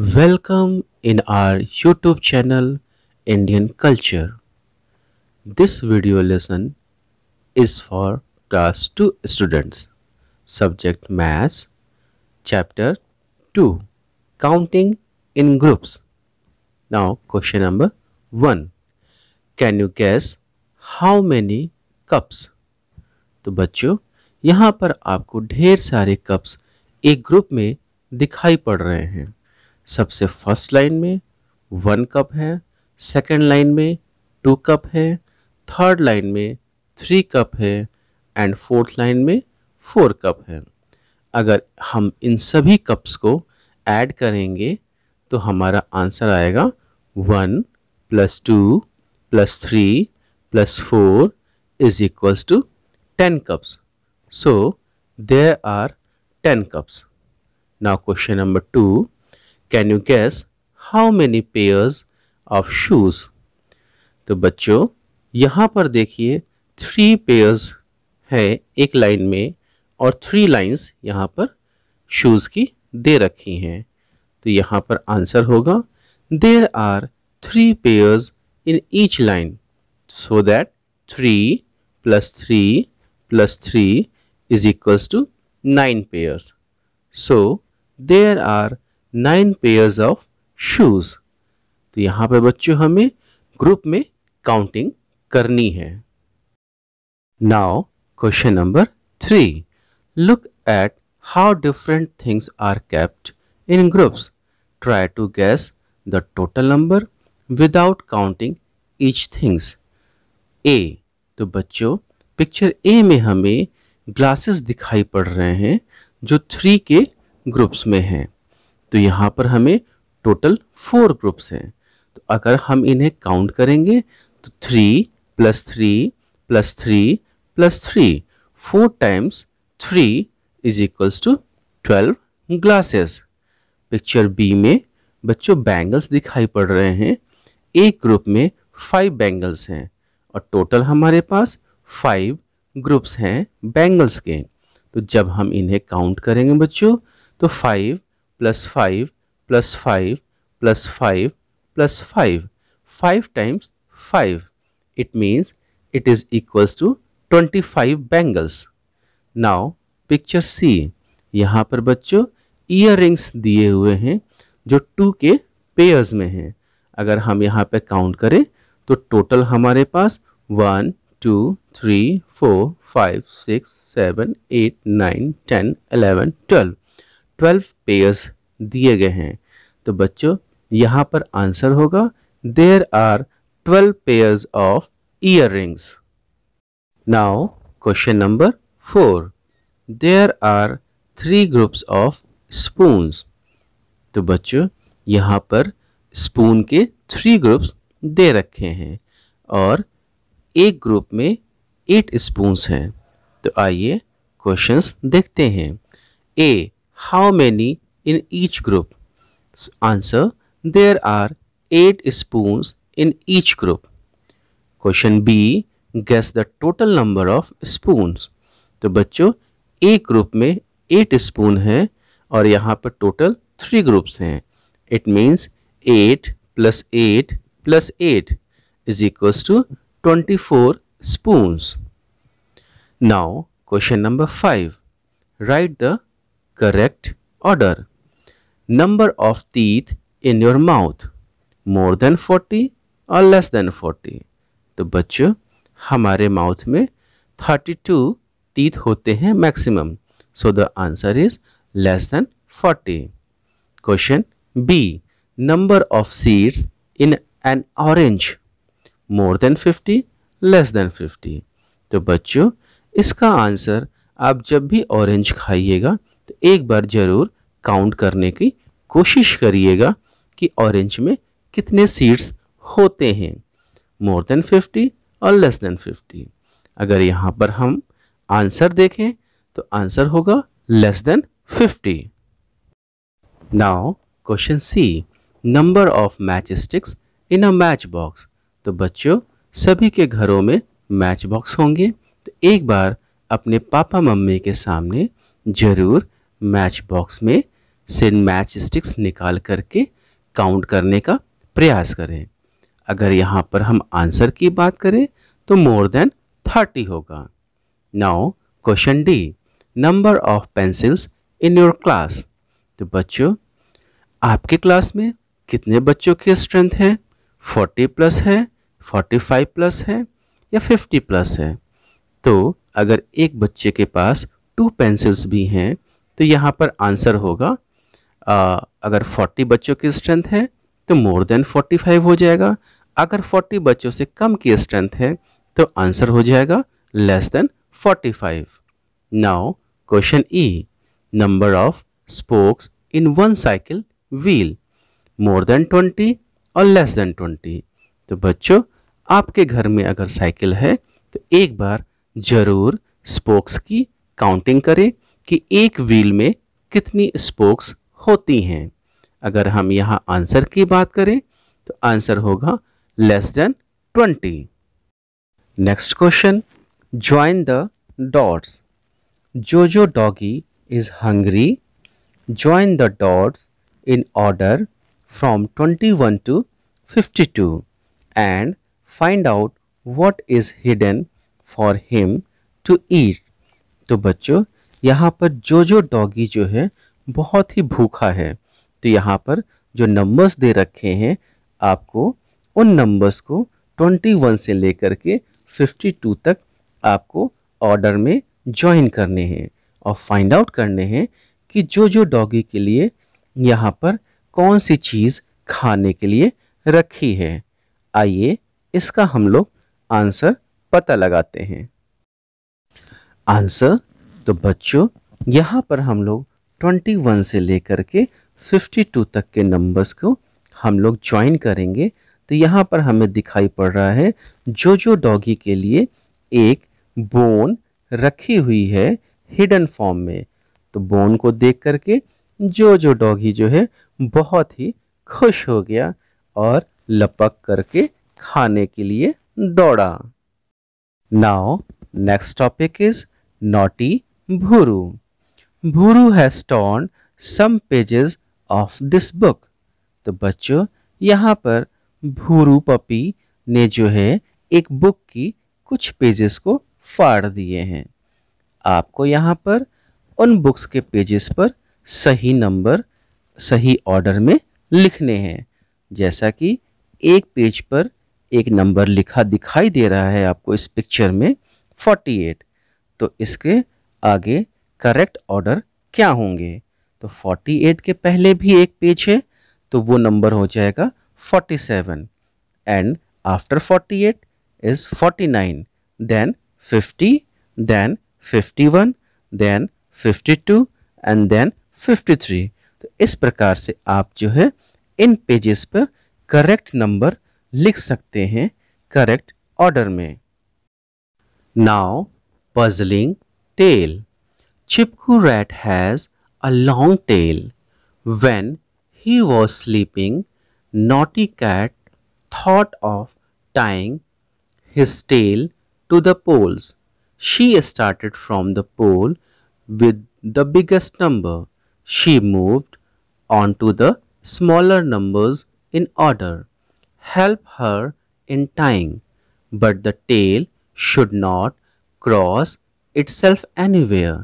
Welcome in our YouTube channel Indian Culture. This video lesson is for class 2 students. Subject Maths, Chapter 2 Counting in Groups. Now, question number 1. Can you guess how many cups? तो बच्चों यहाँ पर आपको ढेर सारे cups एक group में दिखाई पड़ रहे हैं सबसे फ़र्स्ट लाइन में वन कप है सेकंड लाइन में टू कप है थर्ड लाइन में थ्री कप है एंड फोर्थ लाइन में फोर कप है। अगर हम इन सभी कप्स को ऐड करेंगे तो हमारा आंसर आएगा one plus two plus three plus four is equals to ten cups so there are ten cups now question number two can you guess how many pairs of shoes तो बच्चों, यहाँ पर देखिए three pairs है एक line में और three lines यहाँ पर शूज़ की दे रखी हैं। तो यहाँ पर आंसर होगा there are three pairs in each line so that three plus three plus three is equals to nine pairs so there are nine pairs of shoes तो यहाँ पे बच्चों हमें ग्रुप में काउंटिंग करनी है। Now question number three look at how different things are kept in groups try to guess the total number without counting each things A तो बच्चों पिक्चर ए में हमें ग्लासेस दिखाई पड़ रहे हैं जो थ्री के ग्रुप्स में हैं। तो यहाँ पर हमें टोटल फोर ग्रुप्स हैं। तो अगर हम इन्हें काउंट करेंगे तो three plus three plus three plus three four times three is equals to twelve glasses picture B में बच्चों बैंगल्स दिखाई पड़ रहे हैं। एक ग्रुप में फाइव बैंगल्स हैं और टोटल हमारे पास फाइव ग्रुप्स हैं बैंगल्स के। तो जब हम इन्हें काउंट करेंगे बच्चों तो five plus five plus five plus five plus five five times five it means it is equals to twenty five bangles now picture C यहाँ पर बच्चों ईयर दिए हुए हैं, जो टू के पेयर्स में हैं। अगर हम यहाँ पे काउंट करें तो टोटल हमारे पास one two three four five six seven eight nine ten eleven twelve twelve pairs दिए गए हैं। तो बच्चों, यहाँ पर आंसर होगा there are twelve pairs of earrings now question number four there are three groups of spoons तो बच्चों, यहाँ पर स्पून के थ्री ग्रुप्स दे रखे हैं और एक ग्रुप में एट स्पून्स हैं। तो आइए क्वेश्चंस देखते हैं। A how many in each group answer there are eight spoons in each group question B guess the total number of spoons तो बच्चों एक ग्रुप में एट स्पून है और यहाँ पर थ्री ग्रुप्स हैं it means eight plus eight plus eight is equals to twenty four spoons. Now, question number 5. Write the correct order. Number of teeth in your mouth. More than 40 or less than 40. तो बच्चों, हमारे mouth में 32 teeth होते हैं maximum so the answer is less than 40 question B number of seeds in an orange more than 50 less than 50 तो बच्चों, इसका answer आप जब भी ऑरेंज खाइएगा तो एक बार ज़रूर काउंट करने की कोशिश करिएगा कि ऑरेंज में कितने सीड्स होते हैं। मोर देन 50 और लेस देन 50 अगर यहाँ पर हम आंसर देखें तो आंसर होगा less than 50 now question C number of matchsticks in a matchbox तो बच्चों, सभी के घरों में मैच बॉक्स होंगे। तो एक बार अपने पापा मम्मी के सामने ज़रूर मैच बॉक्स में से मैच स्टिक्स निकाल करके काउंट करने का प्रयास करें। अगर यहाँ पर हम आंसर की बात करें तो मोर देन थर्टी होगा। Now question D number of pencils in your class तो बच्चों, आपके क्लास में कितने बच्चों की स्ट्रेंथ है? 40 प्लस है 45 प्लस है या 50 प्लस है? तो अगर एक बच्चे के पास टू पेंसिल्स भी हैं तो यहाँ पर आंसर होगा आ, अगर 40 बच्चों की स्ट्रेंथ है तो मोर देन 45 हो जाएगा। अगर 40 बच्चों से कम की स्ट्रेंथ है तो आंसर हो जाएगा less than 45 now question E number of spokes in one cycle wheel more than 20 और लेस देन 20 तो बच्चों आपके घर में अगर साइकिल है तो एक बार ज़रूर स्पोक्स की काउंटिंग करें। कि एक व्हील में कितनी स्पोक्स होती हैं। अगर हम यहाँ आंसर की बात करें तो आंसर होगा less than twenty. Next question, join the dots. Jojo doggy is hungry, join the dots in order from 21 to 52 and find out what is hidden for him to eat. तो बच्चों यहाँ पर जो जो डॉगी जो है, बहुत ही भूखा है। तो यहाँ पर जो नंबर्स दे रखे हैं, आपको उन नंबर्स को 21 से लेकर के 52 तक आपको ऑर्डर में ज्वाइन करने हैं और फाइंड आउट करने हैं कि जो जो डॉगी के लिए यहाँ पर कौन सी चीज़ खाने के लिए रखी है। आइए इसका हम लोग आंसर पता लगाते हैं। आंसर तो बच्चों, यहाँ पर हम लोग 21 से लेकर के 52 तक के नंबर्स को हम लोग ज्वाइन करेंगे। तो यहाँ पर हमें दिखाई पड़ रहा है जो जो डॉगी के लिए एक बोन रखी हुई है हिडन फॉर्म में। तो बोन को देख करके जो जो डॉगी जो है बहुत ही खुश हो गया और लपक करके खाने के लिए दौड़ा। Now next topic is naughty Bhuru. Bhuru has torn some pages of this book तो बच्चों, यहाँ पर भूरू पपी ने जो है एक बुक की कुछ पेजेस को फाड़ दिए हैं। आपको यहाँ पर उन बुक्स के पेजेस पर सही नंबर सही ऑर्डर में लिखने हैं। जैसा कि एक पेज पर एक नंबर लिखा दिखाई दे रहा है आपको इस पिक्चर में 48 तो इसके आगे करेक्ट ऑर्डर क्या होंगे? तो 48 के पहले भी एक पेज है तो वो नंबर हो जाएगा 47 and after 48 is 49 then 50 then 51 then 52 and then 53 तो इस प्रकार से आप जो है इन पेजेस पर करेक्ट नंबर लिख सकते हैं करेक्ट ऑर्डर में। Now puzzling tail. Chipku rat has a long tail. When he was sleeping, naughty cat thought of tying his tail to the poles. She started from the pole with the biggest number. She moved on to the smaller numbers in order. Help her in tying, but the tail should not cross itself anywhere.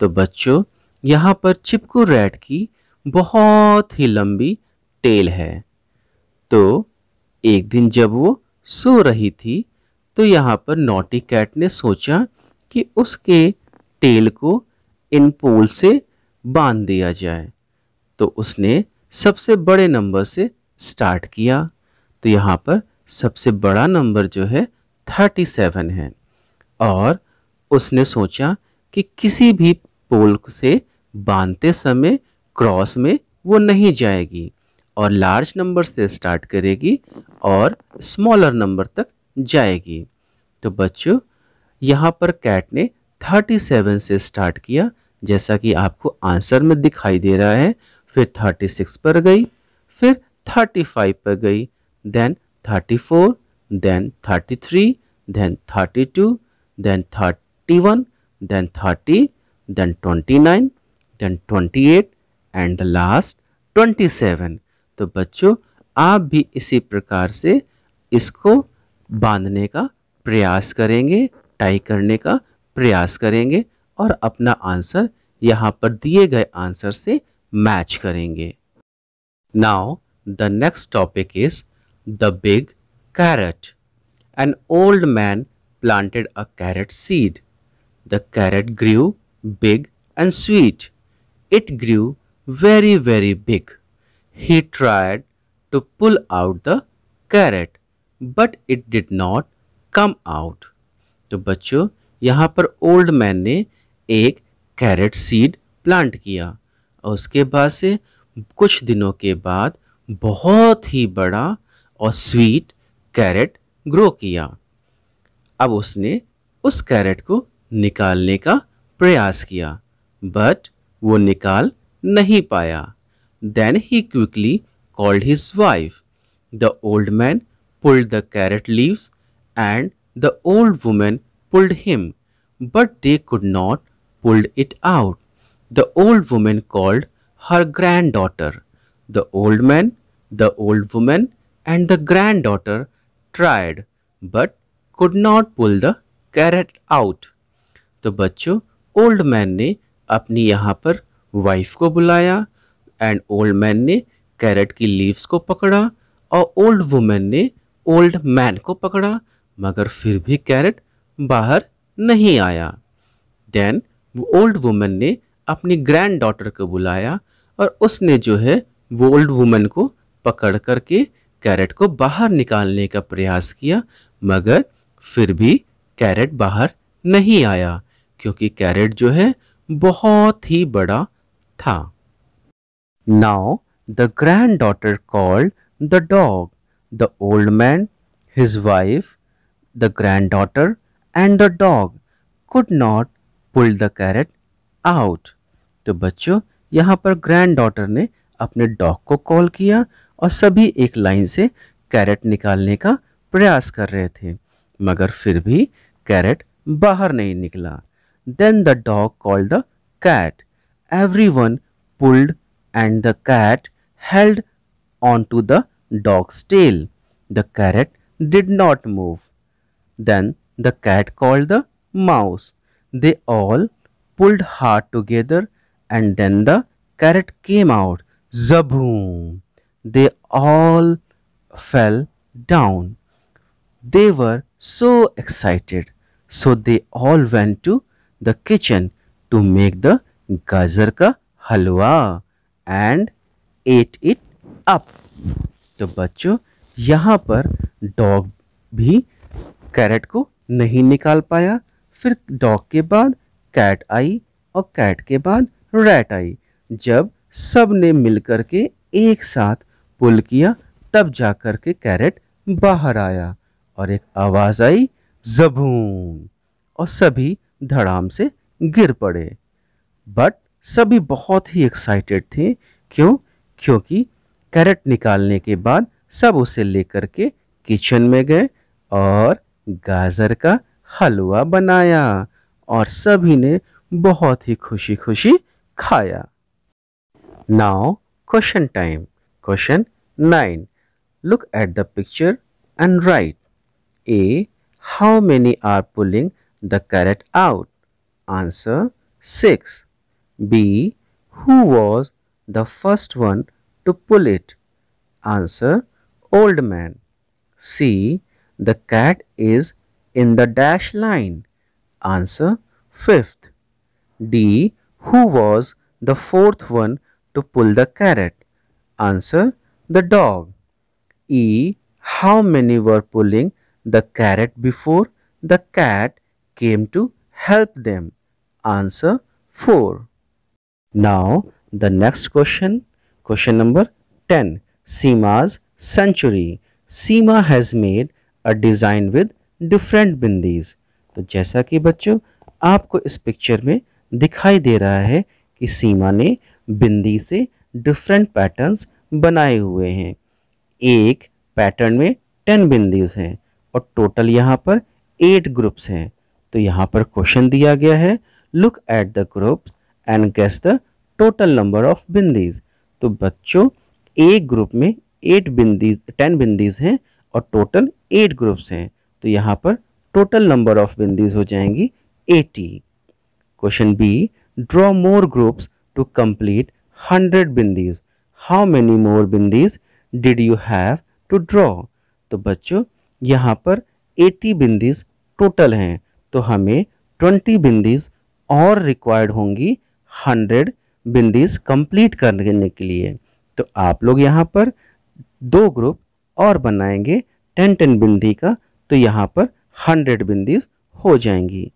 तो बच्चों, यहाँ पर चिपकू rat की बहुत ही लंबी tell है। तो एक दिन जब वो सो रही थी तो यहाँ पर नोटी कैट ने सोचा कि उसके टेल को इन पोल से बाँध दिया जाए। तो उसने सबसे बड़े नंबर से स्टार्ट किया। तो यहाँ पर सबसे बड़ा नंबर जो है थर्टी सेवन है। और उसने सोचा कि किसी भी पोल से बांधते समय क्रॉस में वो नहीं जाएगी और लार्ज नंबर से स्टार्ट करेगी और स्मॉलर नंबर तक जाएगी। तो बच्चों, यहाँ पर कैट ने 37 से स्टार्ट किया, जैसा कि आपको आंसर में दिखाई दे रहा है। फिर 36 पर गई, फिर 35 पर गई then 34 then 33 then 32 then 31 then 30 then 29 then 28 and the last twenty seven तो बच्चों, आप भी इसी प्रकार से इसको बांधने का प्रयास करेंगे, टाई करने का प्रयास करेंगे और अपना आंसर यहाँ पर दिए गए आंसर से मैच करेंगे। Now the next topic is the big carrot an old man planted a carrot seed. The carrot grew big and sweet. It grew very, very big. He tried to pull out the carrot, but it did not come out. तो बच्चों यहाँ पर old man ने एक carrot seed plant किया और उसके बाद से कुछ दिनों के बाद बहुत ही बड़ा और स्वीट कैरेट ग्रो किया अब उसने उस कैरेट को निकालने का प्रयास किया बट वो निकाल नहीं पाया। Then he quickly called his wife the old man pulled the carrot leaves and the old women pulled him but they could not pulled it out the old women called her granddaughter the old man the old women and the granddaughter tried but could not pull the carrot out तो बच्चों old man ने अपनी यहाँ पर wife को बुलाया and old man ने carrot की लीव्स को पकड़ा और ओल्ड वुमेन ने ओल्ड मैन को पकड़ा, मगर फिर भी कैरेट बाहर नहीं आया। देन ओल्ड वुमेन ने अपनी ग्रैंड डॉटर को बुलाया और उसने जो है वो ओल्ड वुमेन को पकड़ करके कैरेट को बाहर निकालने का प्रयास किया, मगर फिर भी कैरेट बाहर नहीं आया। क्योंकि कैरेट जो है, बहुत ही बड़ा था। Now the granddaughter called the dog the old man his wife the granddaughter and the dog could not pull the carrot out तो बच्चों, यहाँ पर ग्रैंड डॉटर ने अपने डॉग को कॉल किया और सभी एक लाइन से कैरेट निकालने का प्रयास कर रहे थे। मगर फिर भी कैरेट बाहर नहीं निकला। Then the dog called the cat. Everyone pulled and the cat held onto the dog's tail. The carrot did not move. Then the cat called the mouse. They all pulled hard together and then the carrot came out. Zaboom! They all fell down. They were so excited. So they all went to the kitchen to make the गाजर का हलवा and eight it up तो बच्चों, यहाँ पर dog भी carat को नहीं निकाल पाया। फिर डॉग के बाद कैट आई और कैट के बाद रैट आई। जब सबने मिलकर के एक साथ पुल किया, तब जाकर के कैरेट बाहर आया और एक आवाज़ आई, जबून! और सभी धड़ाम से गिर पड़े। बट सभी बहुत ही एक्साइटेड थे। क्यों? क्योंकि कैरेट निकालने के बाद सब उसे लेकर के किचन में गए और गाजर का हलवा बनाया और सभी ने बहुत ही खुशी खुशी खाया। Now question time question nine look at the picture and write A. How many are pulling the carrot out? Answer 6. B. Who was the first one to pull it? Answer Old man. C. The cat is in the dash line. Answer fifth. D. Who was the fourth one to pull the carrot? Answer the dog. E. How many were pulling the carrot before the cat came to help them? Answer 4. Now the next question, question number 10. Seema's century. Seema has made a design with different bindis. तो जैसा कि बच्चों आपको इस picture में दिखाई दे रहा है कि सीमा ने बिंदी से डिफरेंट पैटर्न्स बनाए हुए हैं एक पैटर्न में टेन बिंदीज हैं और टोटल यहाँ पर एट ग्रुप्स हैं तो यहाँ पर क्वेश्चन दिया गया है look at the group and guess the total number of bindis तो बच्चों, एक ग्रुप में एट बिंदीज टेन बिंदीज हैं और टोटल एट ग्रुप्स हैं। तो यहाँ पर टोटल नंबर ऑफ़ बिंदीज हो जाएँगी eighty question B draw more groups to complete hundred bindis how many more bindis did you have to draw तो बच्चों, यहाँ पर एटी बिंदीज टोटल हैं। तो हमें 20 बिंदीज और रिक्वायर्ड होंगी 100 बिंदीज कंप्लीट करने के लिए। तो आप लोग यहाँ पर दो ग्रुप और बनाएँगे 10 10 बिंदी का तो यहाँ पर 100 बिंदीज हो जाएँगी।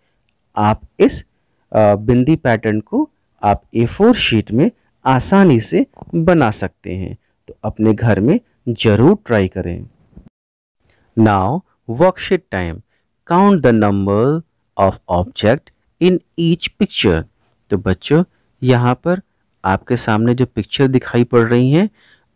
आप इस बिंदी पैटर्न को आप ए फोर शीट में आसानी से बना सकते हैं। तो अपने घर में ज़रूर ट्राई करें। Now worksheet time count the number of object in each picture तो बच्चों, यहाँ पर आपके सामने जो पिक्चर दिखाई पड़ रही हैं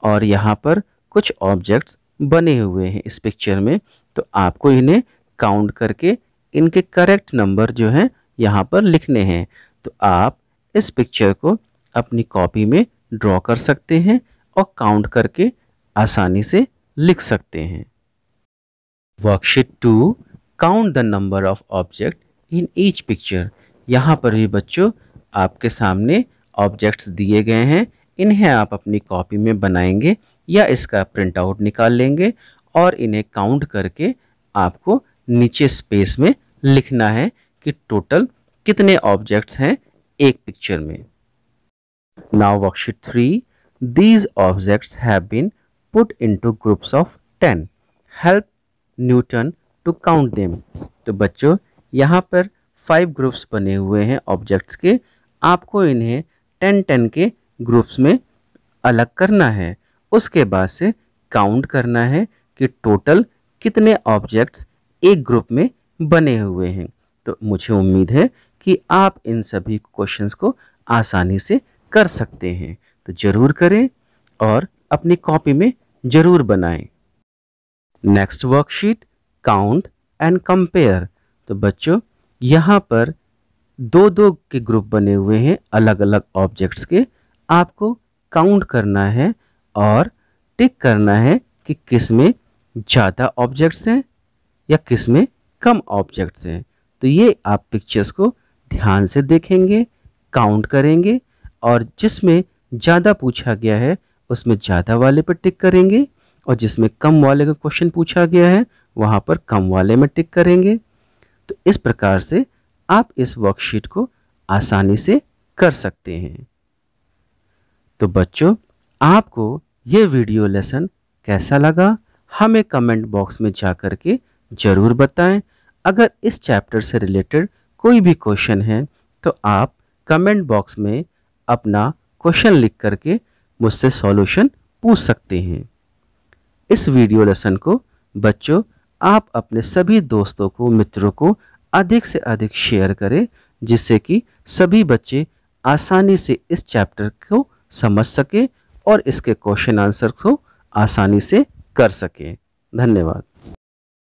और यहाँ पर कुछ ऑब्जेक्ट्स बने हुए हैं इस पिक्चर में तो आपको इन्हें काउंट करके इनके करेक्ट नंबर जो हैं यहाँ पर लिखने हैं। तो आप इस पिक्चर को अपनी कॉपी में ड्रॉ कर सकते हैं और काउंट करके आसानी से लिख सकते हैं। Worksheet two count the number of object in each picture यहाँ पर भी बच्चों, आपके सामने ऑब्जेक्ट्स दिए गए हैं। इन्हें आप अपनी कॉपी में बनाएँगे या इसका प्रिंट आउट निकाल लेंगे और इन्हें काउंट करके आपको नीचे स्पेस में लिखना है कि टोटल कितने ऑब्जेक्ट्स हैं एक पिक्चर में। Now worksheet three these objects have been put into groups of ten help Newton to count them तो बच्चों, यहाँ पर फाइव ग्रुप्स बने हुए हैं ऑब्जेक्ट्स के। आपको इन्हें टेन टेन के ग्रुप्स में अलग करना है। उसके बाद से काउंट करना है कि टोटल कितने ऑब्जेक्ट्स एक ग्रुप में बने हुए हैं। तो मुझे उम्मीद है कि आप इन सभी क्वेश्चंस को आसानी से कर सकते हैं। तो ज़रूर करें और अपनी कॉपी में ज़रूर बनाएँ। Next worksheet count and compare तो बच्चों, यहाँ पर दो दो के ग्रुप बने हुए हैं अलग अलग ऑब्जेक्ट्स के। आपको काउंट करना है और टिक करना है कि किसमें ज़्यादा ऑब्जेक्ट्स हैं या किसमें कम ऑब्जेक्ट्स हैं। तो ये आप पिक्चर्स को ध्यान से देखेंगे काउंट करेंगे और जिसमें ज़्यादा पूछा गया है, उसमें ज़्यादा वाले पर टिक करेंगे और जिसमें कम वाले का क्वेश्चन पूछा गया है वहाँ पर कम वाले में टिक करेंगे। तो इस प्रकार से आप इस वर्कशीट को आसानी से कर सकते हैं। तो बच्चों, आपको ये वीडियो लेसन कैसा लगा? हमें कमेंट बॉक्स में जा कर के ज़रूर बताएँ। अगर इस चैप्टर से रिलेटेड कोई भी क्वेश्चन है तो आप कमेंट बॉक्स में अपना क्वेश्चन लिख करके मुझसे सॉल्यूशन पूछ सकते हैं। इस वीडियो लेसन को बच्चों आप अपने सभी दोस्तों को, मित्रों को अधिक से अधिक शेयर करें, जिससे कि सभी बच्चे आसानी से इस चैप्टर को समझ सकें और इसके क्वेश्चन आंसर को आसानी से कर सकें। धन्यवाद।